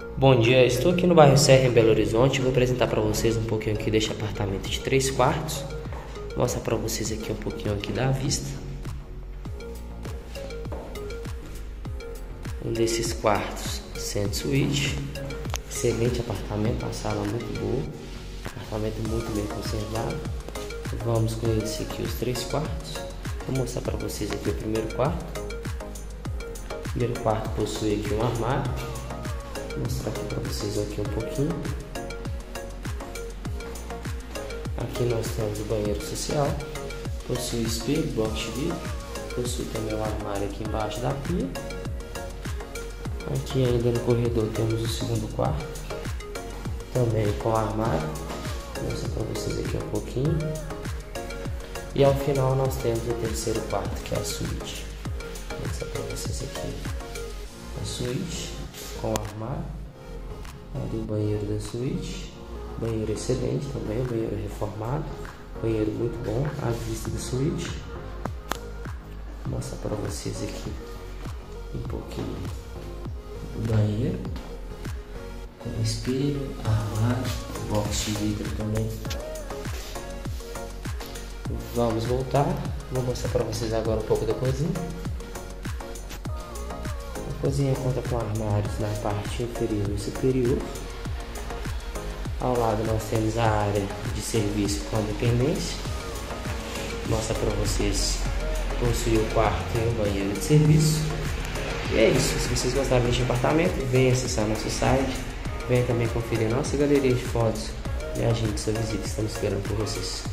Bom dia, estou aqui no bairro Serra, em Belo Horizonte. Vou apresentar para vocês um pouquinho aqui deste apartamento de 3 quartos. Vou mostrar para vocês aqui um pouquinho aqui da vista. Um desses quartos, centro suíte. Excelente apartamento, uma sala muito boa. Apartamento muito bem conservado. Vamos conhecer aqui os três quartos. Vou mostrar para vocês aqui o primeiro quarto. O primeiro quarto possui aqui um armário Vou mostrar aqui para vocês aqui um pouquinho. Aqui nós temos o banheiro social, possui espelho, box de vidro, possui também o armário aqui embaixo da pia. Aqui ainda no corredor temos o segundo quarto, também com armário. Vou mostrar para vocês aqui um pouquinho. E ao final nós temos o terceiro quarto, que é a suíte. Vou mostrar para vocês aqui a suíte com armário. Ali o banheiro da suíte. Banheiro excelente também, banheiro reformado. Banheiro muito bom, a vista da suíte. Vou mostrar para vocês aqui um pouquinho do banheiro. Com espelho, armário, box de vidro também. Vamos voltar. Vou mostrar para vocês agora um pouco da cozinha. A cozinha conta com armários na parte inferior e superior. Ao lado nós temos a área de serviço com dependência. Mostra para vocês possui o quarto e o banheiro de serviço. E é isso. Se vocês gostaram deste apartamento, venha acessar nosso site. Venha também conferir nossa galeria de fotos e agende sua visita. Estamos esperando por vocês.